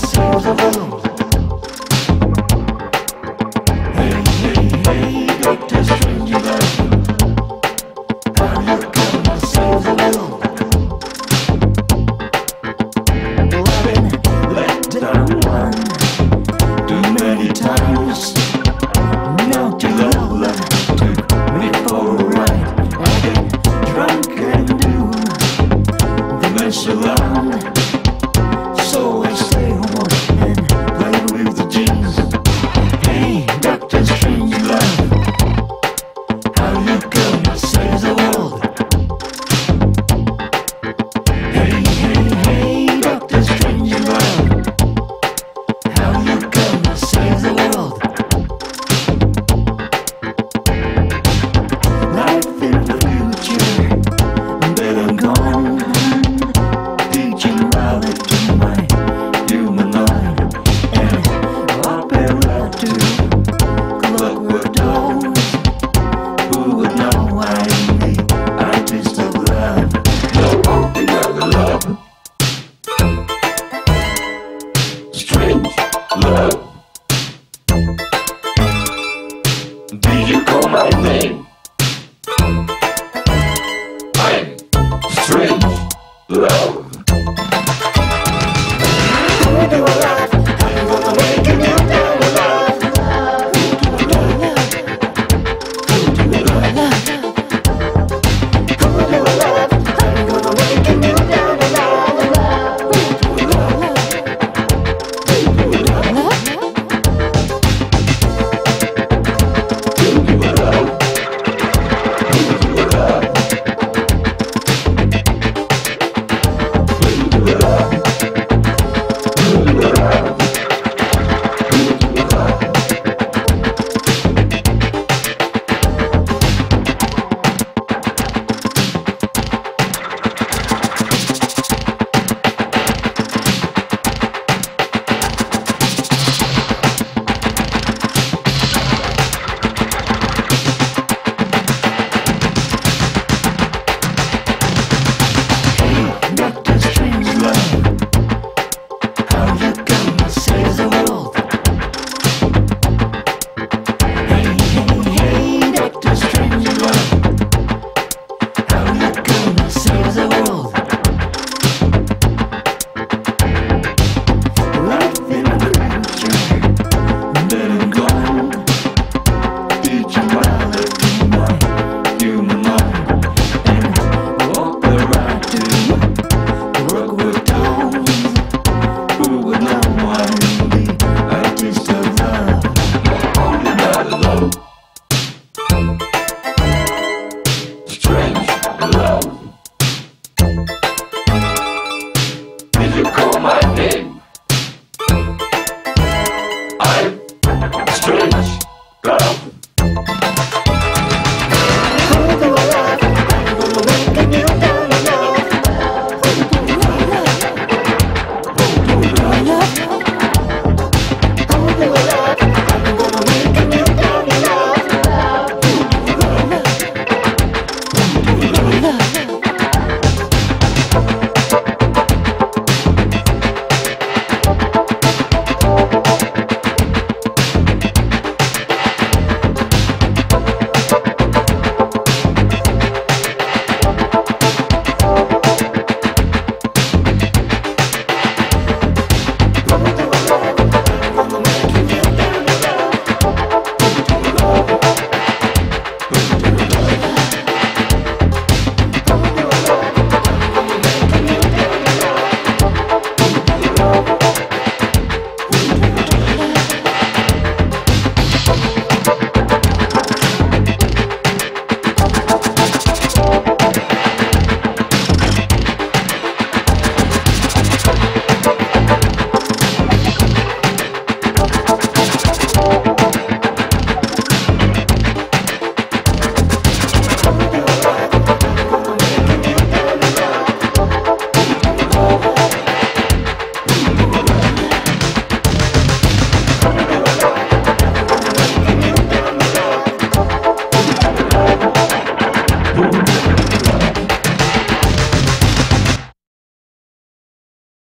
seems Música